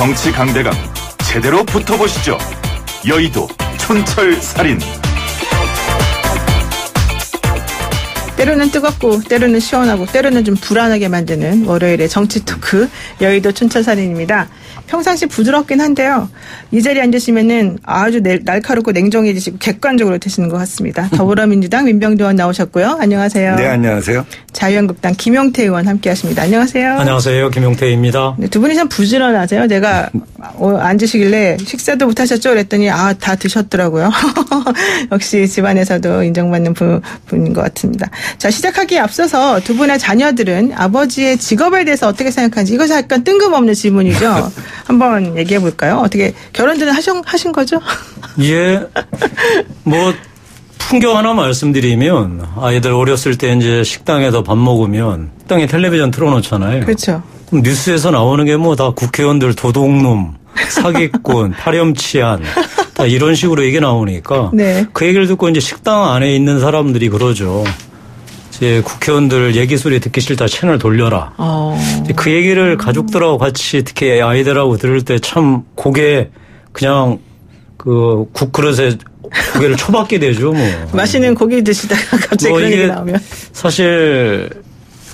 정치 강대강 제대로 붙어보시죠. 여의도 촌철살인. 때로는 뜨겁고 때로는 시원하고 때로는 좀 불안하게 만드는 월요일의 정치 토크 여의도 춘천살인입니다. 평상시 부드럽긴 한데요. 이 자리에 앉으시면은 아주 날카롭고 냉정해지시고 객관적으로 되시는 것 같습니다. 더불어민주당 민병대 의원 나오셨고요. 안녕하세요. 네, 안녕하세요. 자유한국당 김용태 의원 함께 하십니다. 안녕하세요. 안녕하세요. 김용태입니다. 네, 두 분이 참 부지런하세요. 내가 어, 앉으시길래 식사도 못 하셨죠? 그랬더니 아, 다 드셨더라고요. 역시 집안에서도 인정받는 분, 분인 것 같습니다. 자, 시작하기에 앞서서 두 분의 자녀들은 아버지의 직업에 대해서 어떻게 생각하는지 이것이 약간 뜬금없는 질문이죠. 한번 얘기해 볼까요? 어떻게 결혼들은 하신, 하신 거죠? 예. 뭐 풍경 하나 말씀드리면 아이들 어렸을 때 이제 식당에서 밥 먹으면 식당에 텔레비전 틀어놓잖아요. 그렇죠. 그럼 뉴스에서 나오는 게 뭐 다 국회의원들 도둑놈, 사기꾼, 파렴치한 다 이런 식으로 얘기 나오니까 네. 그 얘기를 듣고 이제 식당 안에 있는 사람들이 그러죠. 이제 국회의원들 얘기 소리 듣기 싫다 채널 돌려라. 어. 그 얘기를 가족들하고 같이 특히 아이들하고 들을 때 참 고개 그냥 그 국그릇에 고개를 쳐박게 되죠, 뭐. 맛있는 고기 드시다가 갑자기 뭐 그런 얘기 나오면. 사실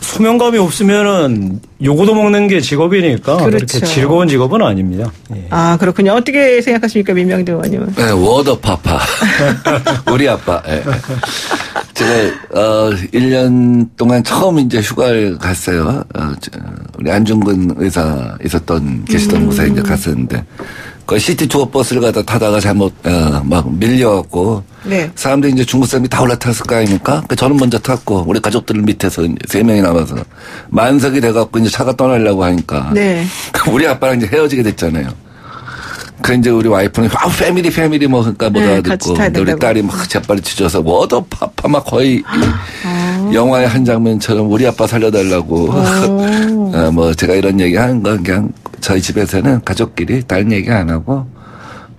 소명감이 없으면은 요거도 먹는 게 직업이니까 그렇죠. 그렇게 즐거운 직업은 아닙니다. 예. 아 그렇군요. 어떻게 생각하십니까, 민병두 의원님은? 네, 我的爸爸. 우리 아빠. 네. 제가 어 1년 동안 처음 이제 휴가를 갔어요. 어, 우리 안중근 의사 있었던 계시던 음. 곳에 이제 갔었는데 그 시티 투어 버스를 가다 타다가 잘못 어, 막 밀려갖고 네. 사람들이 이제 중국 사람이 다 올라탔을 거 아닙니까? 그 저는 먼저 탔고 우리 가족들 밑에서 세 명이 남아서 만석이 돼갖고 이제 차가 떠나려고 하니까 네. 우리 아빠랑 이제 헤어지게 됐잖아요. 그 이제 우리 와이프는 아 패밀리 패밀리 뭐 그러니까 못 네, 알아듣고 우리 딸이 막 재빨리 치져서 워더 파파 막 거의 아. 영화의 한 장면처럼 우리 아빠 살려달라고 어, 뭐 제가 이런 얘기 하는 건 그냥 저희 집에서는 가족끼리 다른 얘기 안 하고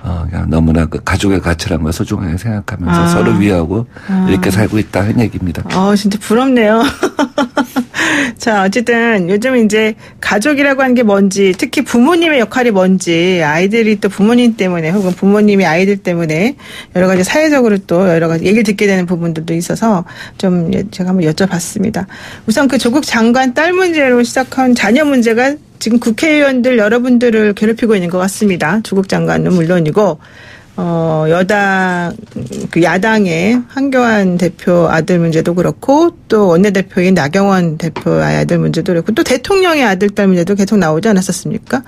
어, 그냥 너무나 그 가족의 가치란 걸 소중하게 생각하면서 아. 서로 위하고 아. 이렇게 살고 있다 하는 얘기입니다. 아, 진짜 부럽네요. 자, 어쨌든 요즘 이제 가족이라고 하는 게 뭔지, 특히 부모님의 역할이 뭔지, 아이들이 또 부모님 때문에 혹은 부모님이 아이들 때문에 여러 가지 사회적으로 또 여러 가지 얘기를 듣게 되는 부분들도 있어서 좀 제가 한번 여쭤봤습니다. 우선 그 조국 장관 딸 문제로 시작한 자녀 문제가 지금 국회의원들 여러분들을 괴롭히고 있는 것 같습니다. 조국 장관은 물론이고 어, 여당, 그 야당의 한교안 대표 아들 문제도 그렇고 또 원내대표인 나경원 대표의 아들 문제도 그렇고 또 대통령의 아들 딸 문제도 계속 나오지 않았었습니까?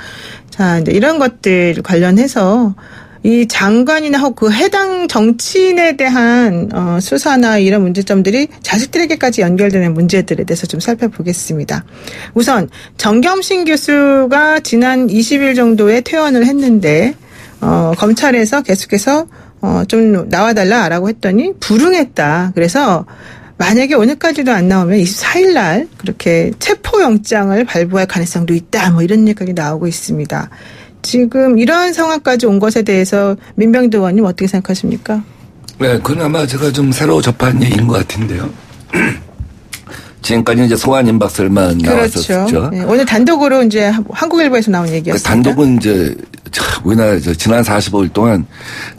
자, 이제 이런 것들 관련해서 이 장관이나 혹그 해당 정치인에 대한 어, 수사나 이런 문제점들이 자식들에게까지 연결되는 문제들에 대해서 좀 살펴보겠습니다. 우선 정겸신 교수가 지난 20일 정도에 퇴원을 했는데 어, 검찰에서 계속해서 어, 좀 나와달라라고 했더니 불응했다. 그래서 만약에 오늘까지도 안 나오면 24일 날 그렇게 체포영장을 발부할 가능성도 있다. 뭐 이런 얘기가 나오고 있습니다. 지금 이러한 상황까지 온 것에 대해서 민병대 의원님 어떻게 생각하십니까? 네, 그건 아마 제가 좀 새로 접한 얘기인 것 같은데요. 지금까지 이제 소환 임박설만 그렇죠. 나왔었죠. 네, 오늘 단독으로 이제 한국일보에서 나온 얘기였습니다. 단독은 이제 우리나라 지난 45일 동안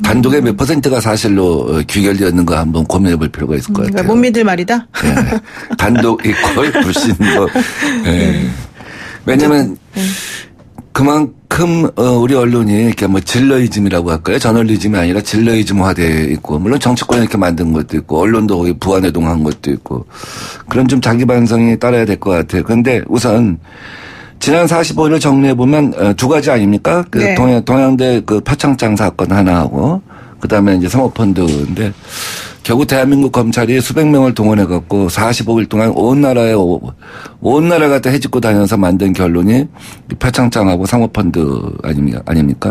단독의 몇 퍼센트가 사실로 어, 귀결되었는가 한번 고민해 볼 필요가 있을 것 그러니까 같아요. 못 믿을 말이다. 네. 단독이 거의 불신 뭐. 네. 왜냐면 네. 그만큼 어 우리 언론이 이렇게 뭐 진러이즘이라고 할까요? 저널리즘이 아니라 진러이즘화돼 있고 물론 정치권이 이렇게 만든 것도 있고 언론도 거기 부안해동한 것도 있고 그런 좀 자기 반성이 따라야 될 것 같아요. 그런데 우선 지난 45일을 정리해 보면 어, 두 가지 아닙니까? 그 네. 동양 동양대 그 표창장 사건 하나하고 그다음에 이제 사모펀드인데 결국 대한민국 검찰이 수백 명을 동원해 갖고 45일 동안 온 나라에 온 나라 갖다 해집고 다녀서 만든 결론이 표창장하고 사모펀드 아닙니까? 아닙니까?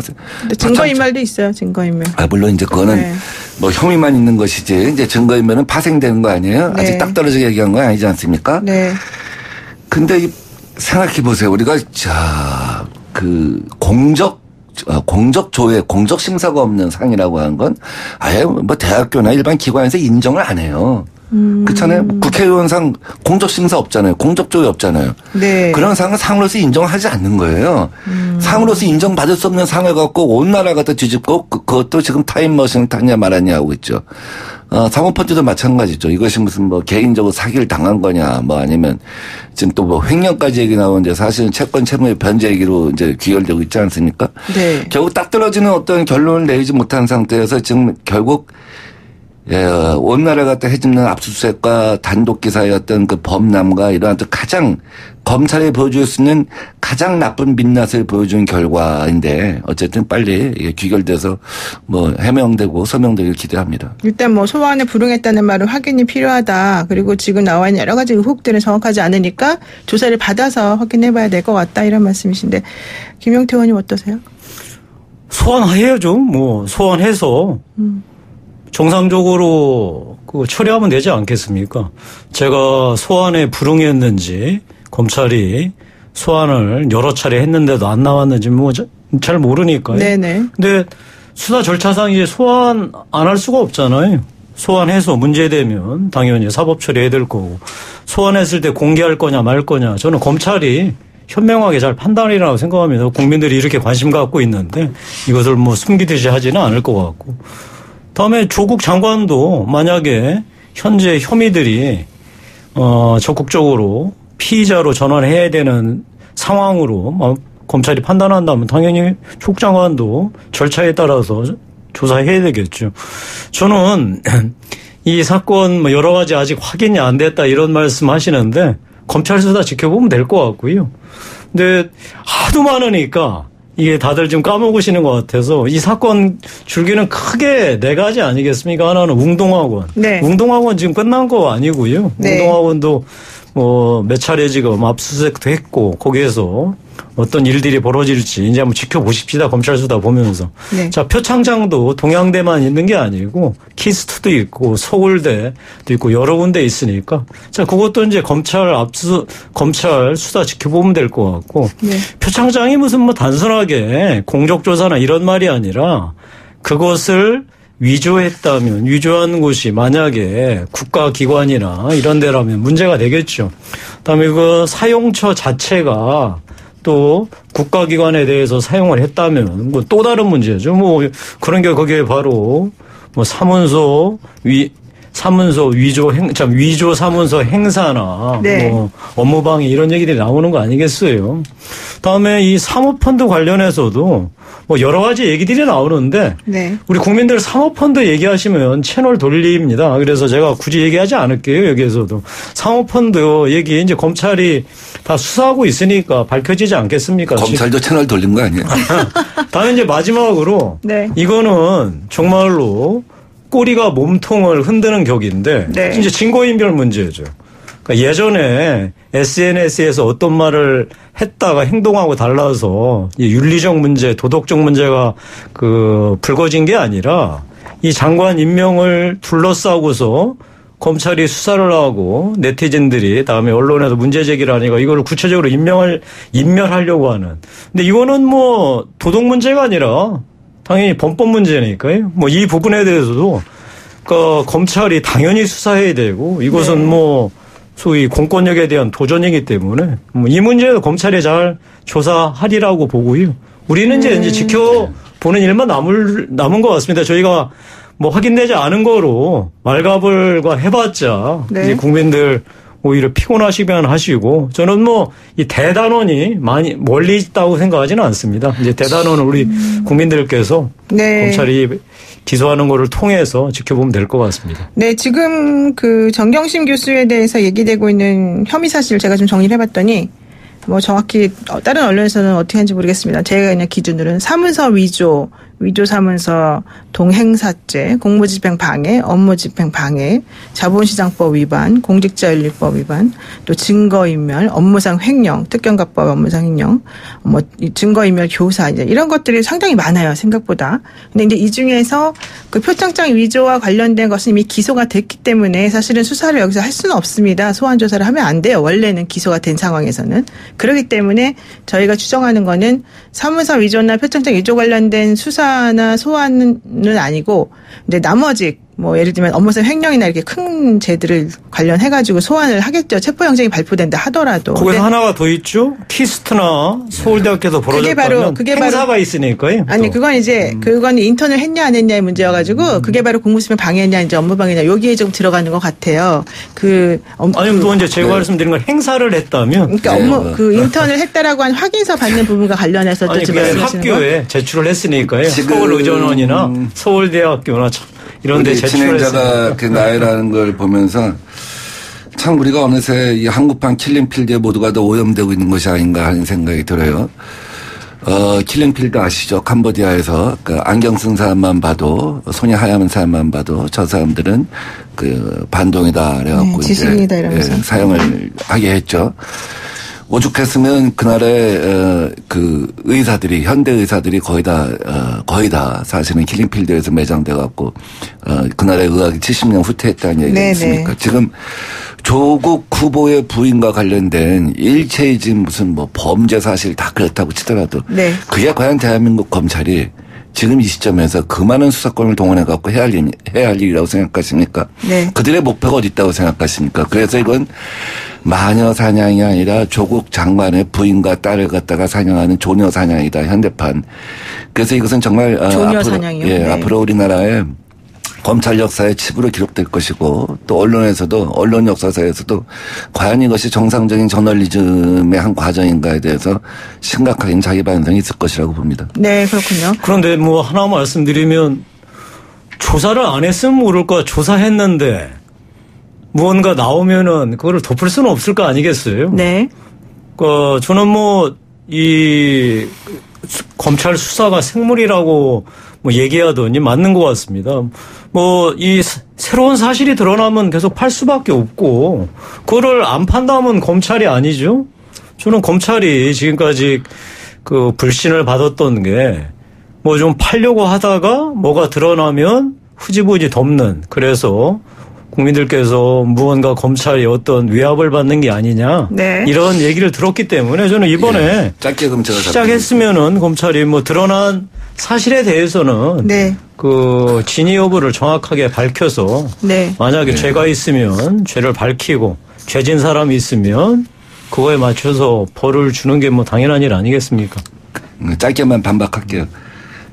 증거인멸도 있어요. 증거인멸. 아 물론 이제 그거는 네. 뭐 혐의만 있는 것이지 이제 증거인멸은 파생되는 거 아니에요? 네. 아직 딱 떨어지게 얘기한 거 아니지 않습니까? 네. 근데 생각해 보세요. 우리가 자 그 공적 어, 공적 조회, 공적 심사가 없는 상이라고 하는 건 아예 뭐 대학교나 일반 기관에서 인정을 안 해요. 음. 그렇잖아요. 국회의원상 공적 심사 없잖아요. 공적 조회 없잖아요. 네. 그런 상은 상으로서 인정하지 않는 거예요. 음. 상으로서 인정받을 수 없는 상을 갖고 온 나라 갖다 뒤집고 그, 그것도 지금 타임머신을 탔냐 말았냐 하고 있죠. 어, 사모펀드도 마찬가지죠. 이것이 무슨 뭐 개인적으로 사기를 당한 거냐, 뭐 아니면 지금 또 뭐 횡령까지 얘기 나오는데 사실은 채권 채무의 변제 얘기로 이제 귀결되고 있지 않습니까? 네. 결국 딱 떨어지는 어떤 결론을 내리지 못한 상태에서 지금 결국 예, 온 나라 갖다 해집는 압수수색과 단독 어떤 그 범람과 이러한 또 가장 검찰이 보여줄 수 있는 가장 나쁜 민낯을 보여준 결과인데 어쨌든 빨리 귀결돼서 뭐 해명되고 서명되길 기대합니다. 일단 뭐 소환에 불응했다는 말은 확인이 필요하다. 그리고 지금 나와 있는 여러 가지 의혹들은 정확하지 않으니까 조사를 받아서 확인해봐야 될 것 같다 이런 말씀이신데 김영태 의원님 어떠세요? 소환해야죠. 뭐 소환해서 음. 정상적으로 그 처리하면 되지 않겠습니까? 제가 소환에 불응했는지 검찰이 소환을 여러 차례 했는데도 안 나왔는지 뭐 잘 모르니까요. 네네. 근데 수사 절차상 이제 소환 안 할 수가 없잖아요. 소환해서 문제되면 당연히 사법 처리해야 될 거고 소환했을 때 공개할 거냐 말 거냐 저는 검찰이 현명하게 잘 판단이라고 생각합니다. 국민들이 이렇게 관심 갖고 있는데 이것을 뭐 숨기듯이 하지는 않을 것 같고 다음에 조국 장관도 만약에 현재 혐의들이 어 적극적으로 피의자로 전환해야 되는 상황으로 검찰이 판단한다면 당연히 조국 장관도 절차에 따라서 조사해야 되겠죠. 저는 이 사건 뭐 여러 가지 아직 확인이 안 됐다 이런 말씀 하시는데 검찰 수사 지켜보면 될 것 같고요. 근데 하도 많으니까 이게 다들 좀 까먹으시는 것 같아서 이 사건 줄기는 크게 네 가지 아니겠습니까? 하나는 웅동학원. 네. 웅동학원 지금 끝난 거 아니고요. 네. 웅동학원도 뭐 몇 차례 지금 압수수색도 했고 거기에서 어떤 일들이 벌어질지 이제 한번 지켜보십시다. 검찰 수다 보면서. 네. 자, 표창장도 동양대만 있는 게 아니고 키스트도 있고 서울대도 있고 여러 군데 있으니까 자, 그것도 이제 검찰 압수 검찰 수사 지켜보면 될 것 같고 네. 표창장이 무슨 뭐 단순하게 공적조사나 이런 말이 아니라 그것을 위조했다면 위조한 곳이 만약에 국가기관이나 이런 데라면 문제가 되겠죠. 그다음에 그 사용처 자체가 또 국가기관에 대해서 사용을 했다면 뭐 또 다른 문제죠. 뭐 그런 게 거기에 바로 뭐 사문서 위 사문서 위조 행, 참 위조 사문서 행사나 네. 뭐 업무방해 이런 얘기들이 나오는 거 아니겠어요. 다음에 이 사모펀드 관련해서도 뭐 여러 가지 얘기들이 나오는데 네. 우리 국민들 사모펀드 얘기하시면 채널 돌립니다. 그래서 제가 굳이 얘기하지 않을게요. 여기에서도 사모펀드 얘기 이제 검찰이 다 수사하고 있으니까 밝혀지지 않겠습니까? 검찰도 채널 돌린 거 아니에요? 다음에 이제 마지막으로 네. 이거는 정말로 꼬리가 몸통을 흔드는 격인데 네. 이제 증거인멸 문제죠. 그러니까 예전에 SNS에서 어떤 말을 했다가 행동하고 달라서 윤리적 문제, 도덕적 문제가 그 불거진 게 아니라 이 장관 임명을 둘러싸고서 검찰이 수사를 하고 네티즌들이 다음에 언론에서 문제 제기를 하니까 이거를 구체적으로 임명을 인멸하려고 하는. 근데 이거는 뭐 도덕 문제가 아니라 당연히 범법 문제니까요. 뭐 이 부분에 대해서도 그 검찰이 당연히 수사해야 되고 이것은 네. 뭐 소위 공권력에 대한 도전이기 때문에 뭐 이 문제도 검찰이 잘 조사하리라고 보고요. 우리는 이제 음. 이제 지켜보는 일만 남을 남은 것 같습니다. 저희가 뭐 확인되지 않은 거로 말가불과 해봤자 네. 이제 국민들 오히려 피곤하시면 하시고 저는 뭐 이 대단원이 많이 멀리 있다고 생각하지는 않습니다. 이제 대단원은 우리 음. 국민들께서 네. 검찰이 기소하는 거를 통해서 지켜보면 될 것 같습니다. 네, 지금 그 정경심 교수에 대해서 얘기되고 있는 혐의 사실 제가 좀 정리를 해봤더니 뭐 정확히 다른 언론에서는 어떻게 하는지 모르겠습니다. 제가 그냥 기준으로는 사문서 위조, 위조사문서 동행사죄, 공무집행 방해, 업무집행 방해, 자본시장법 위반, 공직자윤리법 위반, 또 증거인멸, 업무상 횡령, 특경가법 업무상 횡령, 뭐 증거인멸 교사 이제 이런 것들이 상당히 많아요 생각보다. 근데 이제 이 중에서 그 표창장 위조와 관련된 것은 이미 기소가 됐기 때문에 사실은 수사를 여기서 할 수는 없습니다. 소환 조사를 하면 안 돼요. 원래는 기소가 된 상황에서는 그렇기 때문에 저희가 추정하는 거는 사문서 위조나 표창장 위조 관련된 수사 조사나 소환은 아니고 근데 나머지 뭐 예를 들면 업무상 횡령이나 이렇게 큰 죄들을 관련해 가지고 소환을 하겠죠. 체포 영장이 발부된다 하더라도. 거기서 하나가 더 있죠. KIST나 서울대학교에서 벌어졌다면 그게 바로 그게 행사가 바로 있으니까요. 아니 또. 그건 이제 음. 그건 인턴을 했냐 안 했냐의 문제 여 가지고 음. 그게 바로 공무수행 방해냐 이제 업무 방해냐 여기에 좀 들어가는 것 같아요. 그 아니 그, 또 이제 제가 네. 말씀드린 건 행사를 했다면. 그러니까 네. 업무 그 인턴을 했다라고 한 확인서 받는 부분과 관련해서 아니 그 학교에 제출을 했으니까요. 서울 의전원이나 서울대학교나 참. 이런데 진행자가 그 나이라는 걸 보면서 참 우리가 어느새 이 한국판 킬링필드에 모두가 더 오염되고 있는 것이 아닌가 하는 생각이 들어요. 어, 킬링필드 아시죠? 캄보디아에서 그 안경 쓴 사람만 봐도 손이 하얀 사람만 봐도 저 사람들은 그 반동이다 그래갖고 네, 이제 예, 사용을 하게 했죠. 오죽했으면 그날에 어, 그 의사들이 현대 의사들이 거의 다 어, 거의 다 사실은 킬링필드에서 매장돼 갖고 어, 그날의 의학이 70년 후퇴했다는 얘기가 네네. 있습니까? 지금 조국 후보의 부인과 관련된 일체이진 무슨 뭐 범죄 사실 다 그렇다고 치더라도 네. 그게 과연 대한민국 검찰이 지금 이 시점에서 그 많은 수사권을 동원해 갖고 해야 할, 일, 해야 할 일이라고 생각하십니까? 네. 그들의 목표가 어디 있다고 생각하십니까? 그래서 이건 마녀 사냥이 아니라 조국 장관의 부인과 딸을 갖다가 사냥하는 조녀 사냥이다 현대판. 그래서 이것은 정말 어, 조녀 사냥이요. 예, 네. 앞으로 우리나라에 검찰 역사의 칩으로 기록될 것이고 또 언론에서도 언론 역사사에서도 과연 이것이 정상적인 저널리즘의 한 과정인가에 대해서 심각하게 자기 반성이 있을 것이라고 봅니다. 네, 그렇군요. 그런데 뭐 하나 말씀드리면 조사를 안 했으면 모를 거야. 조사했는데 무언가 나오면은 그거를 덮을 수는 없을 거 아니겠어요? 네. 그 저는 뭐 이 검찰 수사가 생물이라고 뭐 얘기하더니 맞는 것 같습니다. 뭐 이 새로운 사실이 드러나면 계속 팔 수밖에 없고 그거를 안 판다면 검찰이 아니죠. 저는 검찰이 지금까지 그 불신을 받았던 게 뭐 좀 팔려고 하다가 뭐가 드러나면 흐지부지 덮는 그래서 국민들께서 무언가 검찰이 어떤 위압을 받는 게 아니냐 네. 이런 얘기를 들었기 때문에 저는 이번에 예, 짧게 그럼 제가 시작했으면은 검찰이 뭐 드러난 사실에 대해서는 네. 그 진위 여부를 정확하게 밝혀서 네. 만약에 네. 죄가 있으면 죄를 밝히고 죄진 사람이 있으면 그거에 맞춰서 벌을 주는 게 뭐 당연한 일 아니겠습니까? 짧게만 반박할게요.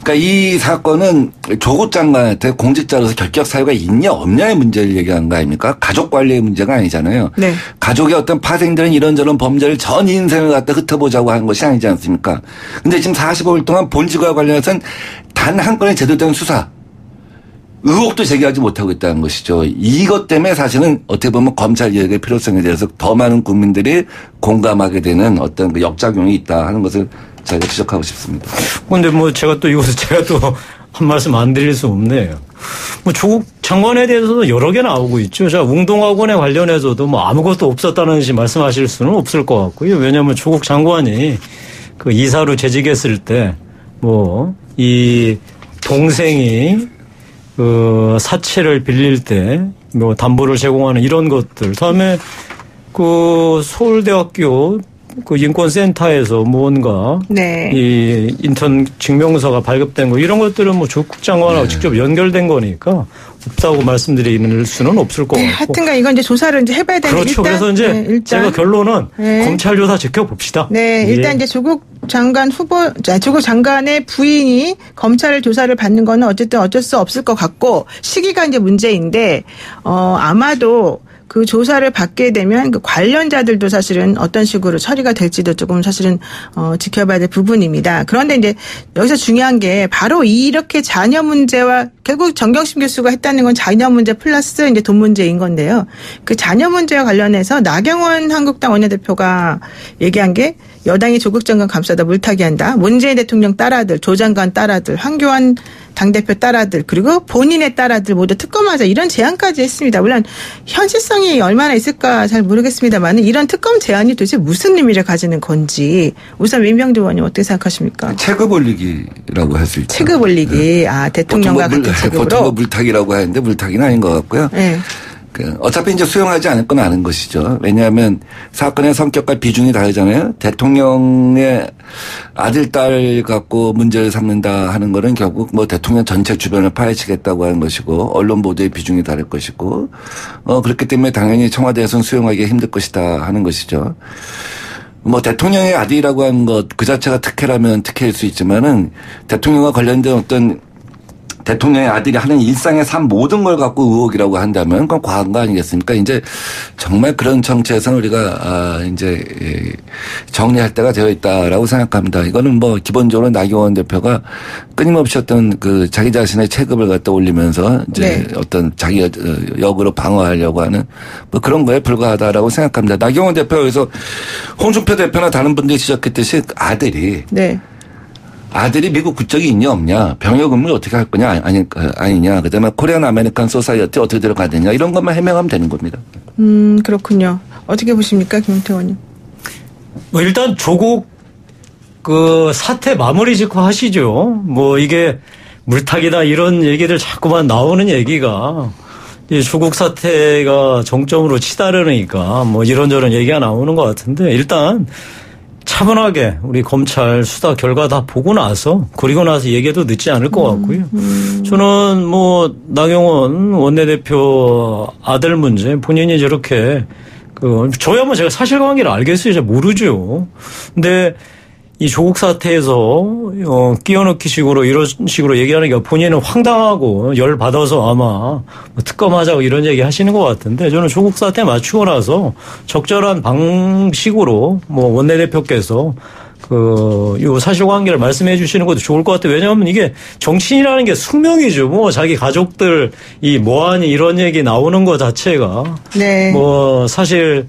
그러니까 이 사건은 조국 장관한테 공직자로서 결격 사유가 있냐 없냐의 문제를 얘기한 거 아닙니까? 가족 관리의 문제가 아니잖아요. 네. 가족의 어떤 파생들은 이런저런 범죄를 전 인생을 갖다 흩어보자고 하는 것이 아니지 않습니까? 근데 지금 45일 동안 본직과 관련해서는 단 한 건의 제대로 된 수사 의혹도 제기하지 못하고 있다는 것이죠. 이것 때문에 사실은 어떻게 보면 검찰 개혁의 필요성에 대해서 더 많은 국민들이 공감하게 되는 어떤 그 역작용이 있다 하는 것을 제가 지적하고 싶습니다. 그런데 뭐 제가 또 이것을 제가 또 한 말씀 안 드릴 수 없네요. 뭐 조국 장관에 대해서도 여러 개 나오고 있죠. 자, 웅동학원에 관련해서도 뭐 아무것도 없었다는 시 말씀하실 수는 없을 것 같고요. 왜냐하면 조국 장관이 그 이사로 재직했을 때 뭐 이 동생이 그 사채를 빌릴 때 뭐 담보를 제공하는 이런 것들. 다음에 그 서울대학교 그 인권센터에서 무언가 네. 이 인턴 증명서가 발급된 거 이런 것들은 뭐 조국 장관하고 네. 직접 연결된 거니까 없다고 말씀드릴 수는 없을 것 네, 같고. 하여튼간 이건 이제 조사를 이제 해봐야 되는 그렇죠. 일단, 그래서 이제 네, 일단. 제가 결론은 네. 검찰 조사 지켜봅시다. 네, 일단 예. 이제 조국 장관 후보, 조국 장관의 부인이 검찰 조사를 받는 거는 어쨌든 어쩔 수 없을 것 같고 시기가 이제 문제인데 어 아마도 그 조사를 받게 되면 그 관련자들도 사실은 어떤 식으로 처리가 될지도 조금 사실은 어 지켜봐야 될 부분입니다. 그런데 이제 여기서 중요한 게 바로 이렇게 자녀 문제와 결국 정경심 교수가 했다는 건 자녀 문제 플러스 이제 돈 문제인 건데요. 그 자녀 문제와 관련해서 나경원 한국당 원내대표가 얘기한 게 여당이 조국 장관 감싸다 물타기 한다. 문재인 대통령 딸아들, 조 장관 딸아들, 황교안 당대표 딸아들, 그리고 본인의 딸아들 모두 특검하자 이런 제안까지 했습니다. 물론 현실성이 얼마나 있을까 잘 모르겠습니다만 이런 특검 제안이 도대체 무슨 의미를 가지는 건지 우선 민병주 의원님 어떻게 생각하십니까? 체급 올리기라고 할 수 있죠. 체급 올리기. 네. 아, 대통령과 같은 체급으로. 보통 물타기라고 하는데 물타기는 아닌 것 같고요. 네. 그 어차피 이제 수용하지 않을 건 아는 것이죠. 왜냐하면 사건의 성격과 비중이 다르잖아요. 대통령의 아들, 딸 갖고 문제를 삼는다 하는 거는 결국 뭐 대통령 전체 주변을 파헤치겠다고 하는 것이고 언론 보도의 비중이 다를 것이고 어 그렇기 때문에 당연히 청와대에서는 수용하기 힘들 것이다 하는 것이죠. 뭐 대통령의 아들이라고 하는 것 그 자체가 특혜라면 특혜일 수 있지만은 대통령과 관련된 어떤 대통령의 아들이 하는 일상의 삶 모든 걸 갖고 의혹이라고 한다면 그건 과한 거 아니겠습니까? 이제 정말 그런 정치에서는 우리가 아 이제 정리할 때가 되어 있다라고 생각합니다. 이거는 뭐 기본적으로 나경원 대표가 끊임없이 어떤 그 자기 자신의 체급을 갖다 올리면서 이제 네. 어떤 자기 역으로 방어하려고 하는 뭐 그런 거에 불과하다라고 생각합니다. 나경원 대표에서 홍준표 대표나 다른 분들이 지적했듯이 아들이 네. 아들이 미국 국적이 있냐 없냐 병역 의무를 어떻게 할 거냐 아니 아니냐 그다음에 Korean American society 어떻게 들어가야 되냐 이런 것만 해명하면 되는 겁니다. 음 그렇군요. 어떻게 보십니까 김태 원님? 뭐 일단 조국 그 사태 마무리 짓고 하시죠. 뭐 이게 물타기다 이런 얘기들 자꾸만 나오는 얘기가 이 조국 사태가 정점으로 치달으니까 뭐 이런저런 얘기가 나오는 것 같은데 일단 차분하게 우리 검찰 수사 결과 다 보고 나서 그리고 나서 얘기해도 늦지 않을 것 같고요. 음, 음. 저는 뭐 나경원 원내대표 아들 문제 본인이 저렇게 그 저야 뭐 제가 사실관계를 알겠어요. 잘 모르죠. 근데 이 조국 사태에서 어, 끼워넣기 식으로 이런 식으로 얘기하는 게 본인은 황당하고 열 받아서 아마 뭐 특검하자고 이런 얘기 하시는 것 같은데 저는 조국 사태 맞추고 나서 적절한 방식으로 뭐 원내대표께서 그, 요 사실관계를 말씀해 주시는 것도 좋을 것 같아요. 왜냐하면 이게 정치인이라는 게 숙명이죠. 뭐 자기 가족들 이 뭐하니 이런 얘기 나오는 것 자체가. 네. 뭐 사실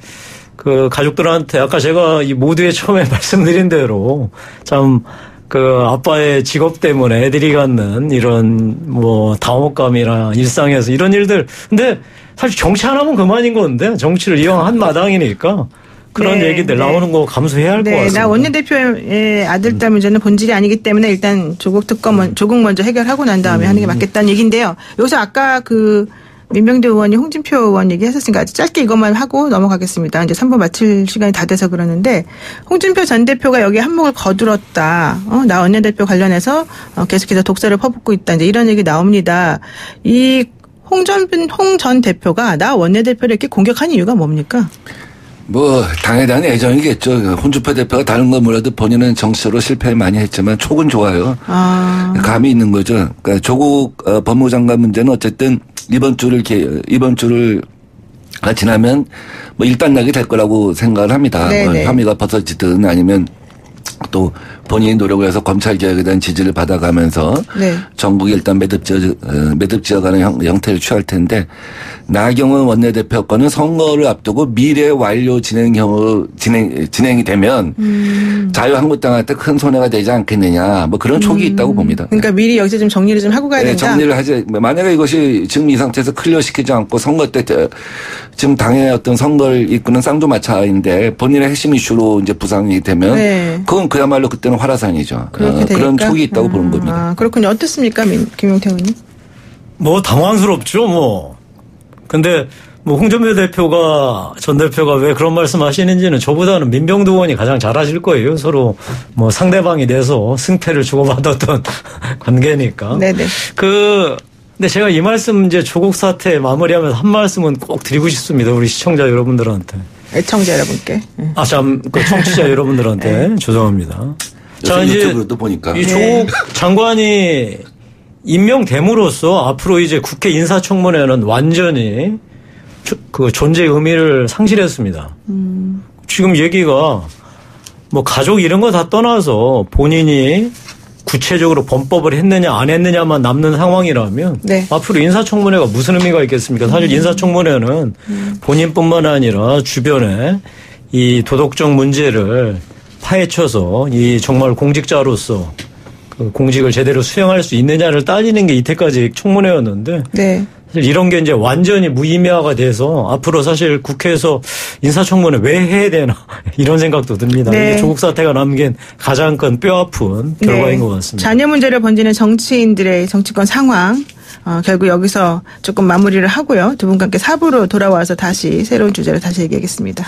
그 가족들한테 아까 제가 이 모두에 처음에 말씀드린 대로 참 그 아빠의 직업 때문에 애들이 갖는 이런 뭐 당혹감이나 일상에서 이런 일들 근데 사실 정치 안 하면 그만인 건데 정치를 이왕 한 마당이니까 그런 네, 얘기들 네. 나오는 거 감수해야 할것 네, 같습니다. 나 원내대표의 아들 딸 문제는 본질이 아니기 때문에 일단 조국 특검은 조국 먼저 해결하고 난 다음에 음. 하는 게 맞겠다는 얘기인데요. 여기서 아까 그 민병대 의원이 홍진표 의원 얘기했었으니까 아주 짧게 이것만 하고 넘어가겠습니다. 이제 3부 마칠 시간이 다 돼서 그러는데 홍준표 전 대표가 여기 한몫을 거들었다. 어, 나 원내대표 관련해서 어, 계속해서 독서를 퍼붓고 있다. 이제 이런 얘기 나옵니다. 이 홍전빈 홍전 대표가 나 원내대표를 이렇게 공격한 이유가 뭡니까? 뭐 당에 대한 애정이겠죠. 홍준표 대표가 다른 건 몰라도 본인은 정치적으로 실패를 많이 했지만 촉은 좋아요. 아. 감이 있는 거죠. 그러니까 조국 어, 법무장관 문제는 어쨌든 이번 주를 이번 주를 지나면 뭐 일단락이 될 거라고 생각을 합니다. 뭐 혐의가 벗어지든 아니면 또 본인이 노력을 해서 검찰 개혁에 대한 지지를 받아가면서 네. 전국이 일단 매듭지어 어, 매듭 지어가는 형, 형태를 취할 텐데 나경원 원내대표 건은 선거를 앞두고 미래 완료 진행형으로 진행 진행이 되면 음. 자유한국당한테 큰 손해가 되지 않겠느냐 뭐 그런 촉이 음. 있다고 봅니다. 그러니까 미리 여기서 좀 정리를 좀 하고 가야 네, 된다. 정리를 하지 만약에 이것이 지금 이 상태에서 클리어시키지 않고 선거 때 지금 당의 어떤 선거를 이끄는 쌍두마차인데 본인의 핵심 이슈로 이제 부상이 되면 네. 그건 그야말로 그때는 화라산이죠. 어, 그런 촉이 있다고 아, 보는 겁니다. 아, 그렇군요. 어떻습니까, 김용태 의원님? 뭐 당황스럽죠, 뭐. 근데 뭐 홍준표 대표가 전 대표가 왜 그런 말씀 하시는지는 저보다는 민병두 의원이 가장 잘 아실 거예요. 서로 뭐 상대방이 돼서 승패를 주고받았던 관계니까. 네네. 그 근데 제가 이 말씀 이제 조국 사태 마무리하면서 한 말씀은 꼭 드리고 싶습니다. 우리 시청자 여러분들한테. 애청자 여러분께. 아, 참, 그 청취자 여러분들한테 네. 죄송합니다. 자, 이제 보니까. 이 조국 네. 장관이 임명됨으로써 앞으로 이제 국회 인사청문회는 완전히 그 존재 의미를 상실했습니다. 음. 지금 얘기가 뭐 가족 이런 거 다 떠나서 본인이 구체적으로 범법을 했느냐 안 했느냐만 남는 상황이라면 네. 앞으로 인사청문회가 무슨 의미가 있겠습니까? 사실 음. 인사청문회는 음. 본인뿐만 아니라 주변에 이 도덕적 문제를 파헤쳐서 이 정말 공직자로서 그 공직을 제대로 수행할 수 있느냐를 따지는 게 이때까지 청문회였는데 네. 사실 이런 게 이제 완전히 무의미화가 돼서 앞으로 사실 국회에서 인사청문회 왜 해야 되나 이런 생각도 듭니다. 네. 조국 사태가 남긴 가장 큰 뼈아픈 결과인 네. 것 같습니다. 자녀 문제를 번지는 정치인들의 정치권 상황 어, 결국 여기서 조금 마무리를 하고요. 두 분과 함께 4부로 돌아와서 다시 새로운 주제로 다시 얘기하겠습니다.